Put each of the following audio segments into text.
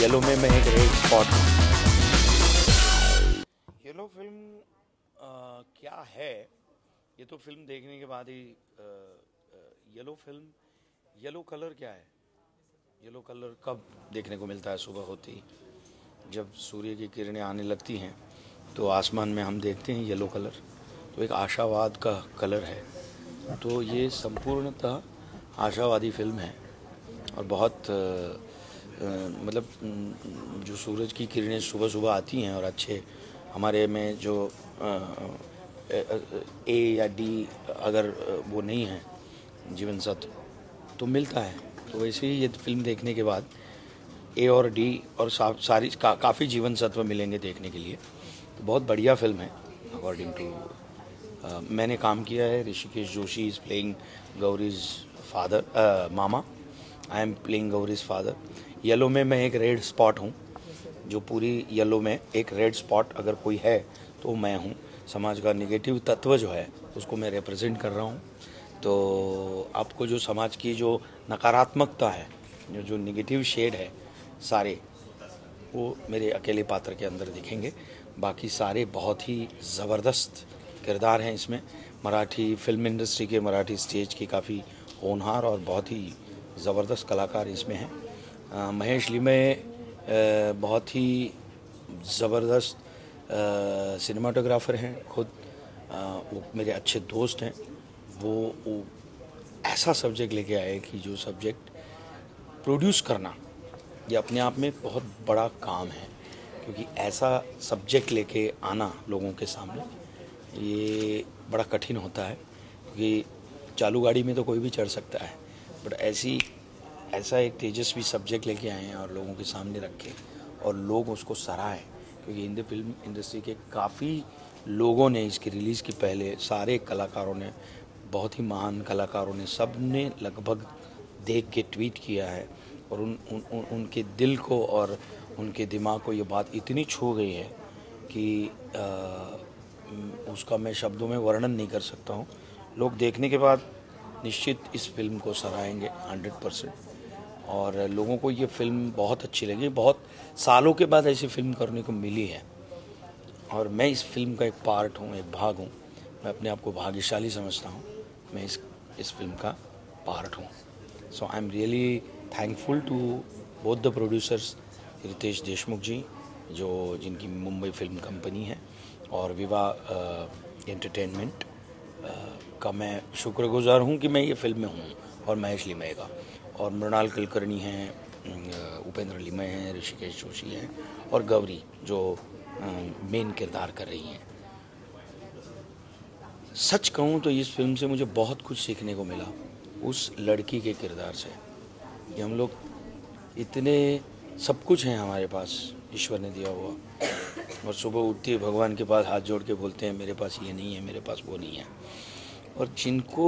Yellow में मैं एक red spot yellow film uh, क्या है? ये तो फ़िल्म देखने के बाद ही येलो फ़िल्म येलो कलर क्या है? येलो कलर कब देखने को मिलता है? सुबह होती जब सूर्य की किरणें आने लगती हैं तो आसमान में हम देखते हैं येलो कलर। तो एक आशावाद का कलर है। तो ये संपूर्णतः आशावादी फ़िल्म है और बहुत मतलब जो सूरज की किरणें सुबह सुबह आती हैं और अच्छे हमारे में जो ए या डी अगर वो नहीं है जीवन सत्व तो मिलता है। तो वैसे ही ये फ़िल्म देखने के बाद ए और डी और सारी का, काफ़ी जीवन सत्व मिलेंगे देखने के लिए। तो बहुत बढ़िया फ़िल्म है अकॉर्डिंग टू मैंने काम किया है Rishikesh Joshi is playing Gauri's father mama. I am playing Gauri's father yellow में मैं एक रेड स्पॉट हूँ, जो पूरी येलो में एक रेड स्पॉट अगर कोई है तो मैं हूँ। समाज का निगेटिव तत्व जो है, उसको मैं रिप्रेजेंट कर रहा हूँ। तो आपको जो समाज की जो नकारात्मकता है, जो जो निगेटिव शेड है, सारे, वो मेरे अकेले पात्र के अंदर दिखेंगे। बाकी सारे बहुत ही ज़बरदस्त किरदार हैं इसमें। मराठी फ़िल्म इंडस्ट्री के, मराठी स्टेज की काफ़ी होनहार और बहुत ही ज़बरदस्त कलाकार इसमें हैं। महेश लिमय अ, बहुत ही ज़बरदस्त सिनेमाटोग्राफर हैं खुद। अ, वो मेरे अच्छे दोस्त हैं। वो, वो ऐसा सब्जेक्ट लेके आए कि जो सब्जेक्ट प्रोड्यूस करना ये अपने आप में बहुत बड़ा काम है। क्योंकि ऐसा सब्जेक्ट लेके आना लोगों के सामने ये बड़ा कठिन होता है। क्योंकि चालू गाड़ी में तो कोई भी चढ़ सकता है बट ऐसी ऐसा एक तेजस्वी सब्जेक्ट लेके आए हैं और लोगों के सामने रखे और लोग उसको सराहें क्योंकि हिंदी फ़िल्म इंडस्ट्री के काफ़ी लोगों ने इसकी रिलीज़ के पहले सारे कलाकारों ने बहुत ही महान कलाकारों ने सबने लगभग देख के ट्वीट किया है और उन, उन, उन उनके दिल को और उनके दिमाग को ये बात इतनी छू गई है कि आ, उसका मैं शब्दों में वर्णन नहीं कर सकता हूँ। लोग देखने के बाद निश्चित इस फ़िल्म को सराहेंगे हंड्रेड परसेंट। और लोगों को ये फ़िल्म बहुत अच्छी लगी। बहुत सालों के बाद ऐसी फ़िल्म करने को मिली है। और मैं इस फ़िल्म का एक पार्ट हूँ, एक भाग हूँ। मैं अपने आप को भाग्यशाली समझता हूँ। मैं इस इस फ़िल्म का पार्ट हूँ। So I am really thankful to both the producers Riteish Deshmukh ji, जो जिनकी मुंबई फ़िल्म कंपनी है, और विवाह एंटरटेनमेंट का मैं शुक्रगुजार हूँ कि मैं ये फ़िल्म में हूँ, और महेश लिमय का और मृणाल कुलकर्णी हैं उपेंद्र लिमय हैं, ऋषिकेश जोशी हैं और गौरी जो मेन किरदार कर रही हैं। सच कहूँ तो इस फ़िल्म से मुझे बहुत कुछ सीखने को मिला, उस लड़की के किरदार से। कि हम लोग इतने, सब कुछ हैं हमारे पास, ईश्वर ने दिया हुआ। और सुबह उठते भगवान के पास हाथ जोड़ के बोलते हैं, मेरे पास ये नहीं है, मेरे पास वो नहीं है। और जिनको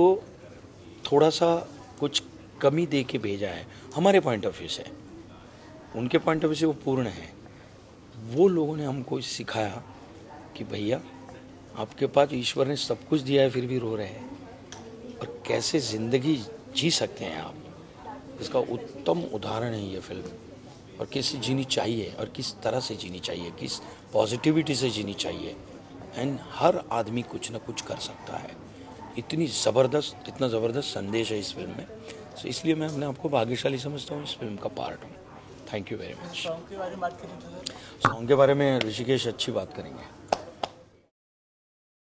थोड़ा सा कुछ कमी दे के भेजा है। हमारे पॉइंट ऑफ़ व्यू से। उनके पॉइंट ऑफ़ व्यू से वो पूर्ण है। वो लोगों ने हमको सिखाया कि भैया, आपके पास ईश्वर ने सब कुछ दिया है, फिर भी रो रहे हैं। और कैसे ज़िंदगी जी सकते हैं आप? इसका उत्तम उदाहरण है ये फ़िल्म और कैसे जीनी चाहिए? और किस तरह से जीनी चाहिए? किस पॉजिटिविटी से जीनी चाहिए? एंड हर आदमी कुछ ना कुछ कर सकता है। इतनी ज़बरदस्त, इतना ज़बरदस्त संदेश है इस फ़िल्म में। सो इसलिए मैं अपने आपको भाग्यशाली समझता हूँ इस फ़िल्म का पार्ट हूँ। Thank you very much song के बारे में बात करें सॉन्ग के बारे में ऋषिकेश अच्छी बात करेंगे।